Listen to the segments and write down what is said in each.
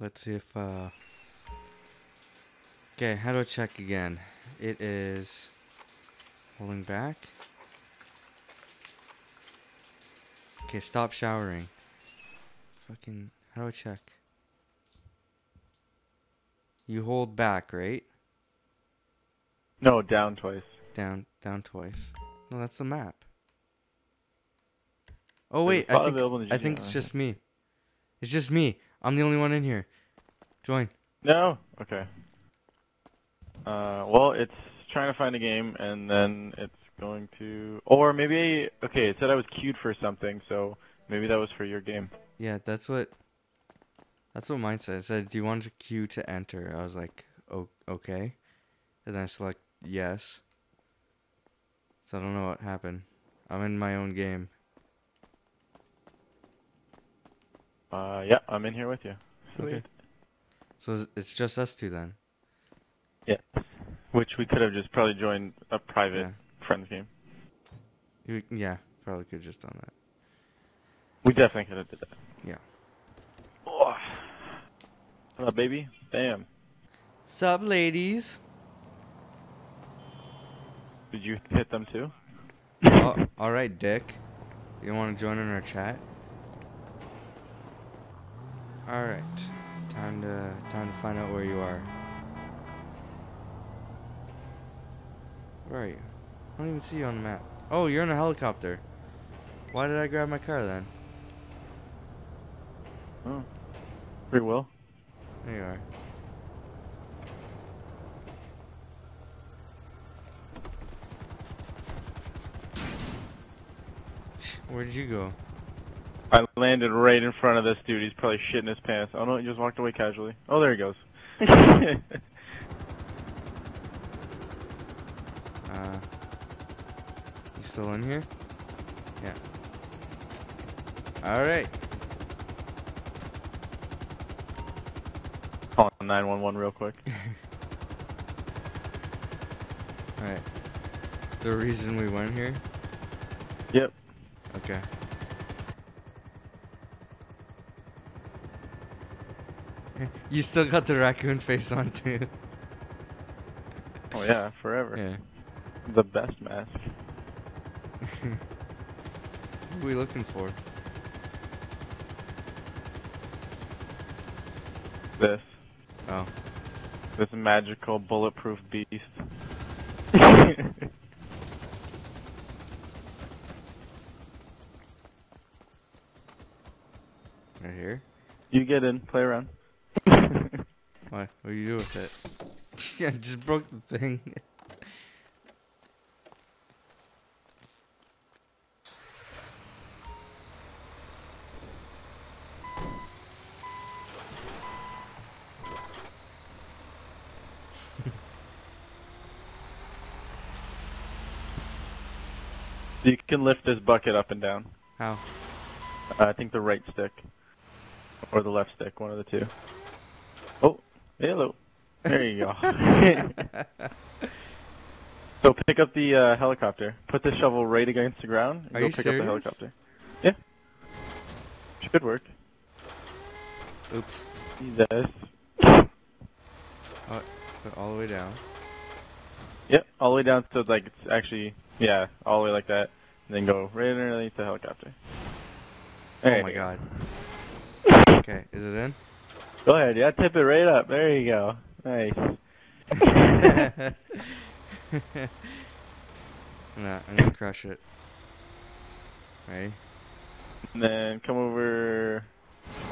Let's see if, uh... Okay, how do I check again? It is... Holding back. Okay, stop showering. Fucking... How do I check? You hold back, right? No, down twice. Down, down twice. No, that's the map. Oh wait, I think available in the I think it's just me. It's just me. I'm the only one in here. Join. No? Okay. Uh, well, it's trying to find a game, and then it's going to... Or maybe... Okay, it said I was queued for something, so maybe that was for your game. Yeah, that's what. That's what mine said. It said, "Do you want to queue to enter?" I was like, "Oh, okay," and then I select yes. So I don't know what happened. I'm in my own game. Uh, yeah, I'm in here with you. Okay. So it's- just us two then. Yeah. Which we could have just probably joined a private Yeah. friends game. You, yeah, probably could have just done that. We definitely could have did that. Yeah. Oh. Up, baby? Damn. Sup, ladies? Did you hit them too? oh, all right, Dick. You want to join in our chat? All right. Time to time to find out where you are. Where are you? I don't even see you on the map. Oh, you're in a helicopter. Why did I grab my car then? Oh. Free will. There you are. Where did you go? I landed right in front of this dude. He's probably shitting his pants. Oh no, he just walked away casually. Oh, there he goes. Uh, you still in here? Yeah. All right. Calling 911 real quick. All right. The reason we went here? Yep. Okay. You still got the raccoon face on too. Oh yeah, forever. Yeah. The best mask. What are we looking for? This. Oh. This magical bulletproof beast. Right here? you get in, play around. Why? What do you do with it? yeah, I just broke the thing. you can lift this bucket up and down. How? Uh, I think the right stick. Or the left stick, one of the two. Oh, hello. There you go. so pick up the uh, helicopter. Put the shovel right against the ground and Are go you pick up serious? the helicopter. Yeah. Should work. Oops. See this. Oh, put all the way down. Yep, all the way down so like it's actually yeah, all the way like that. And then go right underneath the helicopter. There oh my go. god. Okay, is it in? Go ahead, yeah, tip it right up. There you go. Nice. nah, I'm gonna crush it. Ready? And then come over.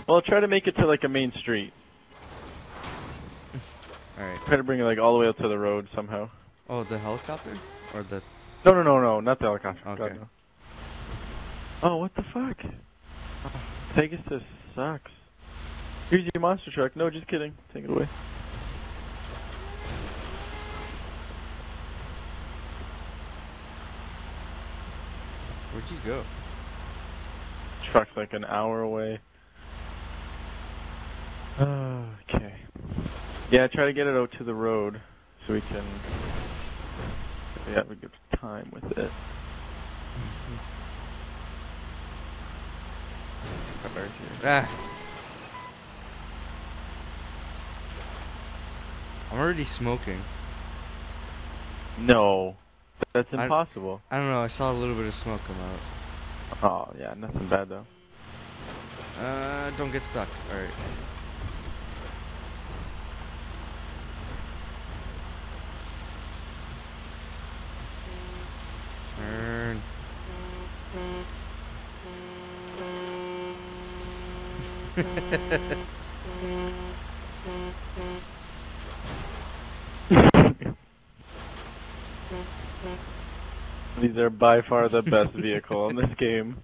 Well, try to make it to like a main street. Alright. Try to bring it like all the way up to the road somehow. Oh, the helicopter? Or the. No, no, no, no, not the helicopter. God, Okay. no. Oh, what the fuck? Oh, Pegasus sucks. Here's your monster truck. No, just kidding. Take it away. Where'd you go? Truck's like an hour away. Okay. Yeah, try to get it out to the road so we can we have a good time with it. Come back here. Ah! I'm already smoking. No, that's I- impossible. I don't know. I saw a little bit of smoke come out. Oh yeah, nothing bad though. Uh, don't get stuck. All right. Turn. These are by far the best vehicle in this game.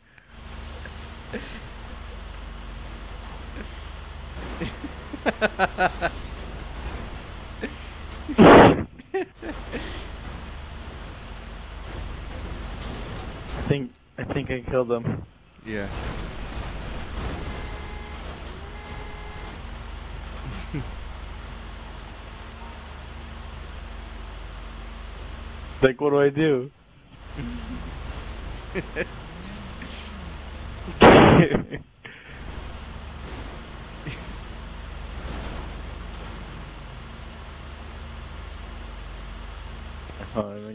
I think I think I killed them. Yeah. Like, what do I do? I'm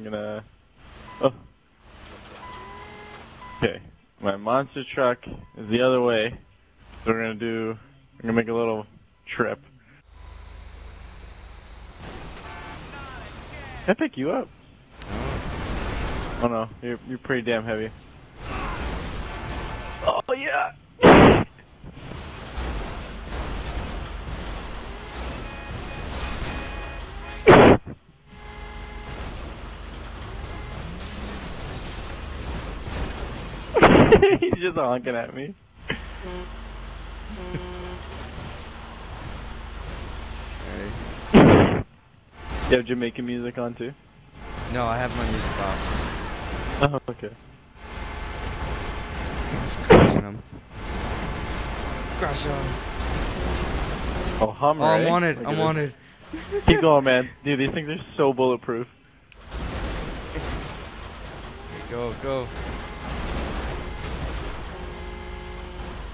gonna. Oh. Okay, my monster truck is the other way. So we're gonna do. I'm gonna make a little trip. Can I pick you up? Oh no, you're you're pretty damn heavy. Oh yeah. He's just honking at me. Alright. You have Jamaican music on too? No, I have my music off. Oh, okay. It's crushing them. Crush them. Oh, Hummer. Oh, I'm eh? wanted. I'm at this. wanted. Keep going, man. Dude, these things are so bulletproof. Go, go.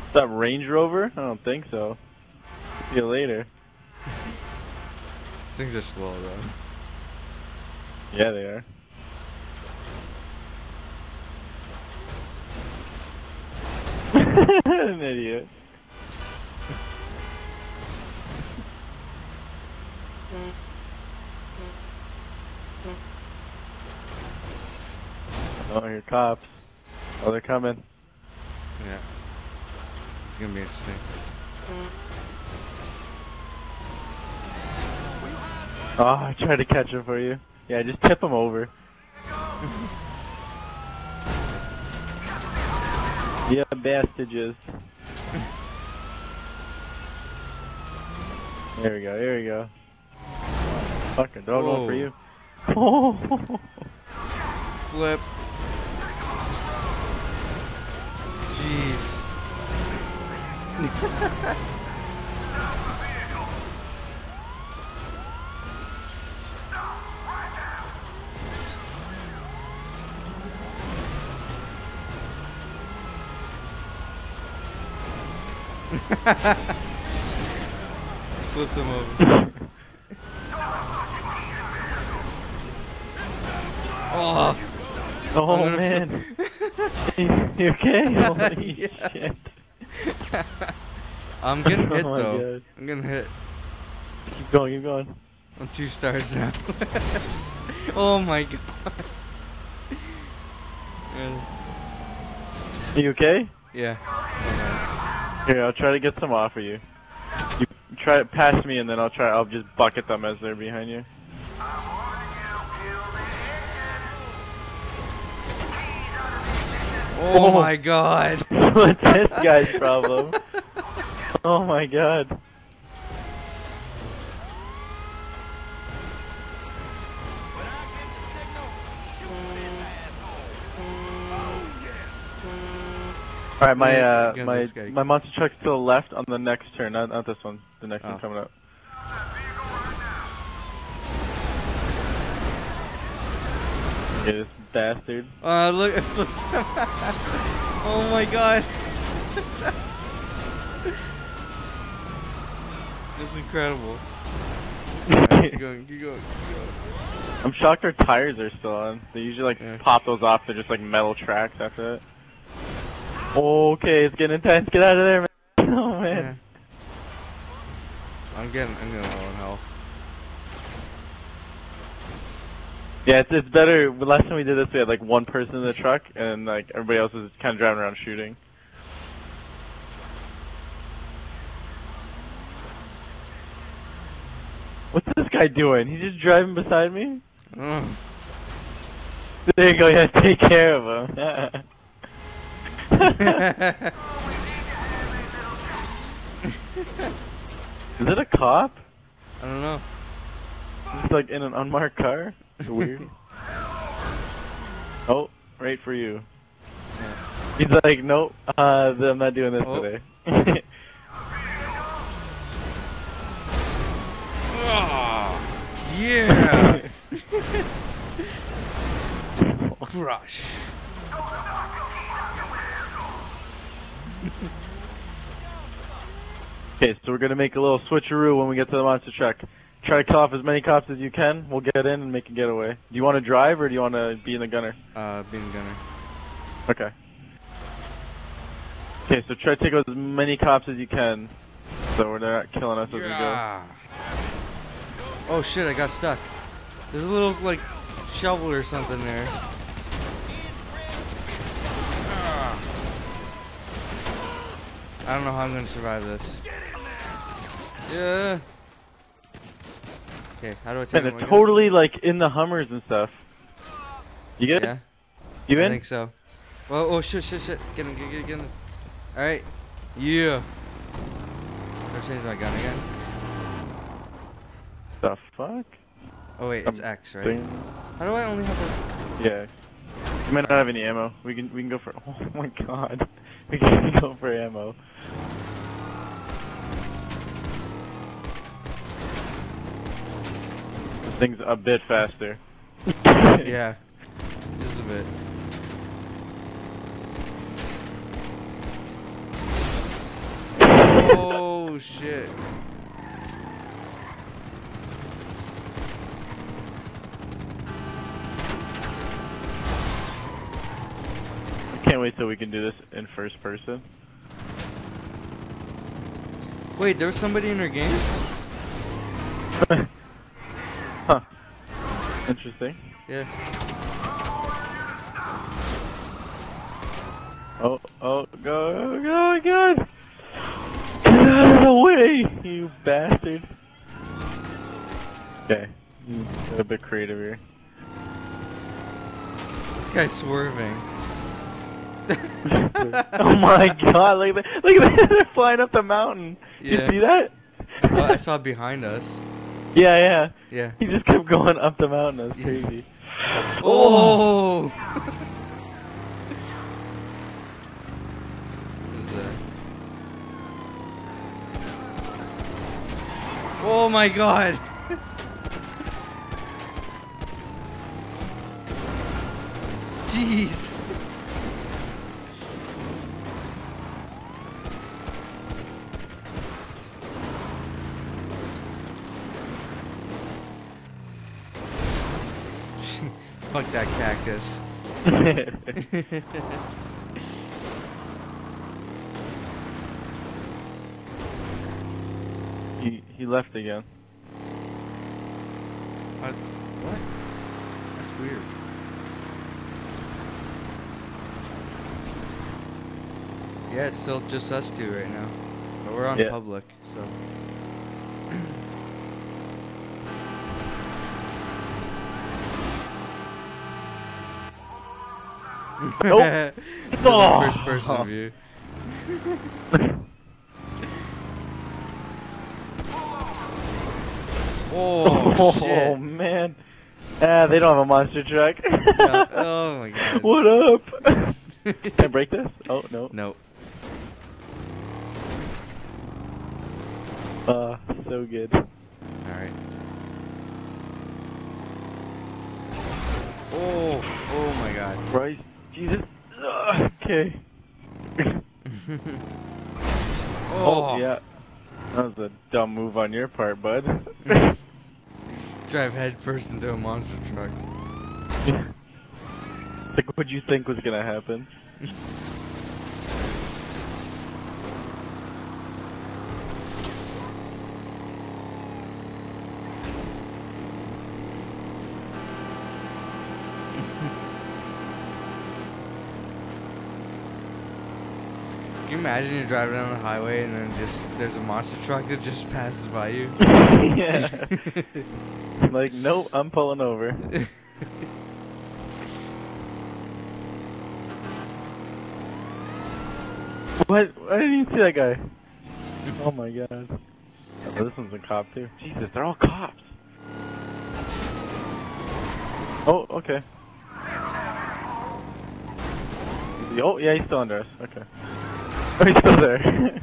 Is that Range Rover? I don't think so. See you later. These things are slow though. Yeah, they are. An idiot. Oh, here cops. Oh, they're coming. Yeah. It's gonna be interesting. Oh, I tried to catch him for you. Yeah, just tip him over. yeah, bastages. there we go, there we go. Fucking dog going for you. Flip. Jeez. Flip them over. Oh, oh man. you okay? Holy Yeah. shit. I'm getting oh hit Oh though. God. I'm getting hit. Keep going, keep going. I'm two stars now. oh my god. Are you okay? yeah. Here, I'll try to get some off of you. You try to pass me, and then I'll try. I'll just bucket them as they're behind you. Oh, Oh. my god. What's this guy's problem? Oh my god. Alright, my uh, my my monster truck's to the left on the next turn, not not this one. The next Oh. one coming up. Okay, this bastard. Uh, look. oh my god. That's incredible. keep going, keep going, keep going. I'm shocked our tires are still on. They usually like Yeah. pop those off. They're just like metal tracks after that. Okay, it's getting intense. Get out of there, man. Oh man. Yeah. I'm getting, I'm getting low on health. Yeah, it's it's better. The last time we did this, we had like one person in the truck, and like everybody else was kind of driving around shooting. What's this guy doing? He's just driving beside me. Oh, There you go. Yeah, take care of him. Is it a cop? I don't know. Just like in an unmarked car? It's weird. oh, right for you. He's like, nope, uh, I'm not doing this Oh. today. Yeah! Crush. Okay, so we're gonna make a little switcheroo when we get to the monster truck. Try to kill off as many cops as you can. We'll get in and make a getaway. Do you want to drive or do you want to be in the gunner? Uh, being the gunner. Okay. Okay, so try to take out as many cops as you can, so we're not killing us as we go. Oh shit, I got stuck. There's a little, like, shovel or something there. I don't know how I'm gonna survive this. Yeah. Okay, how do I take And him they're totally like in the Hummers and stuff. You good? Yeah, You in? I think so. Oh, oh shit, shit, shit. Get in, get, get, get in. Alright. Yeah. I'll change my gun again. The fuck? Oh wait, it's X, right? How do I only have a... Yeah. We might not have any ammo. We can we can go for. Oh my god. We can go for ammo. This thing's a bit faster. Yeah. Just a bit. Oh shit. Can't wait till we can do this in first person. Wait, there was somebody in our game? huh. Interesting. Yeah. Oh, oh, go, go, god! Get out of the way, you bastard! Okay, a bit creative here. This guy's swerving. oh my god, look at that! Look at that! They're flying up the mountain! Yeah. You see that? Well, I saw behind us. yeah, yeah. Yeah. He just kept going up the mountain. That's Yeah. crazy. Oh! What is that? Oh my god! Jeez! That cactus. he he left again. What? What? That's weird. Yeah, it's still just us two right now. But we're on Yeah. public, so. Nope. Oh. First person view. Oh, shit. man. Ah, they don't have a monster truck. Yeah, Oh my god. What up? Can I break this? Oh no. Nope. Uh, so good. Alright. Oh, oh my god. Christ, Jesus. Ugh, okay. oh, Oh yeah. That was a dumb move on your part, bud. drive headfirst into a monster truck. like, what'd you think was gonna happen? Imagine you're driving down the highway and then just there's a monster truck that just passes by you? yeah. like, nope, I'm pulling over. What? I didn't even see that guy. Oh my god. Oh, this one's a cop too. Jesus, they're all cops. Oh, okay. Oh, yeah, he's still under us. Okay. Oh, he's still there.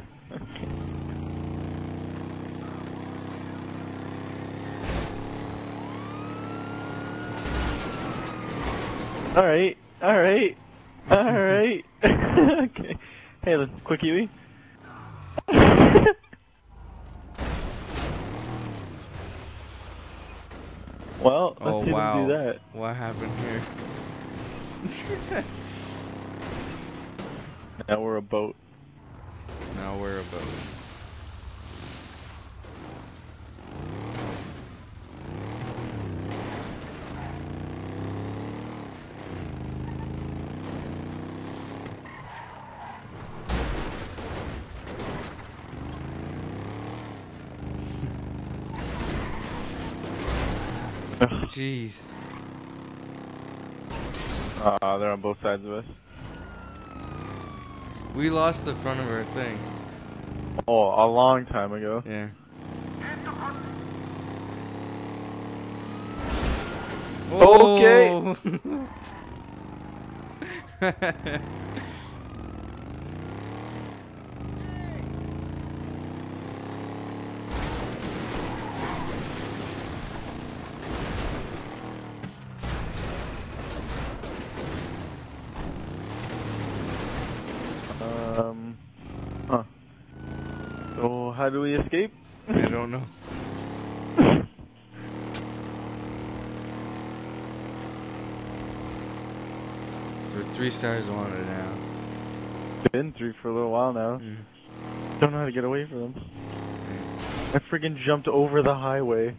alright, alright, alright. okay. Hey, let's quick Yui. well, oh wow. do that. What happened here? Now we're a boat. Now we're a boat. Jeez. Ah, they're on both sides of us. We lost the front of our thing. Oh, a long time ago. Yeah. Okay. Oh. how do we escape? I don't know. So three stars wanted now. Been through for a little while now. Mm. Don't know how to get away from them. I friggin' jumped over the highway.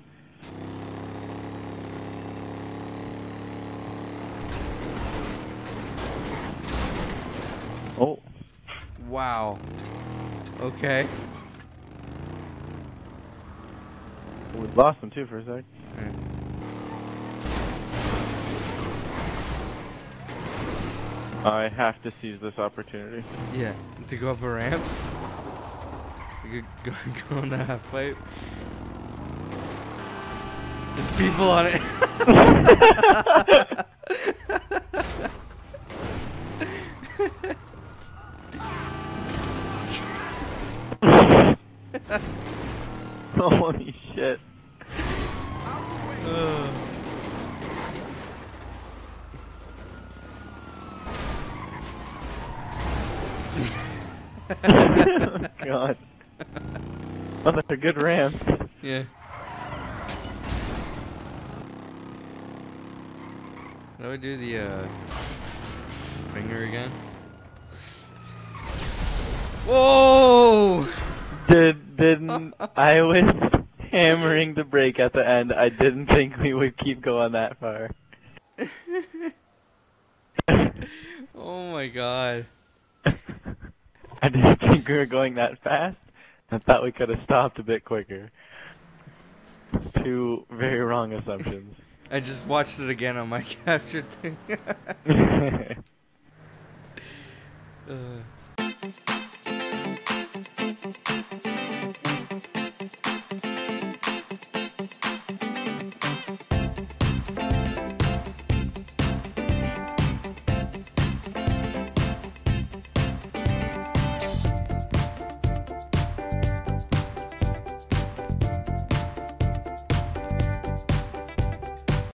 Oh, Wow. Okay. We lost them too for a sec. I have to seize this opportunity. Yeah, to go up a ramp. Go, go, go on the half pipe. There's people on it. Holy shit. God. Oh, that's a good ramp. yeah. How do I do the uh, finger again? Whoa! Did didn't I was hammering the brake at the end. I didn't think we would keep going that far. oh my god. I didn't think we were going that fast. I thought we could have stopped a bit quicker. Two very wrong assumptions. I just watched it again on my capture thing. Ugh. Uh.